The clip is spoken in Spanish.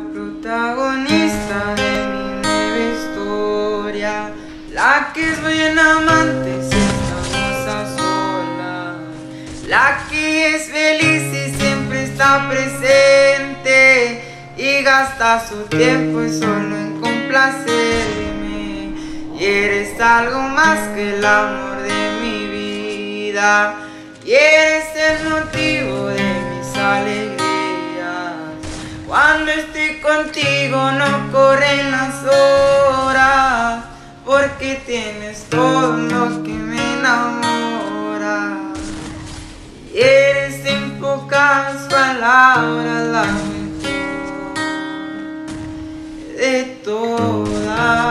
protagonista de mi nueva historia, la que es buena amante si estamos a solas, la que es feliz y siempre está presente y gasta su tiempo solo en complacerme. Y eres algo más que el amor de mi vida, y eres el motivo Cuando estoy contigo no corren las horas, porque tienes todo lo que me enamora. Y eres en pocas palabras la mejor de todas.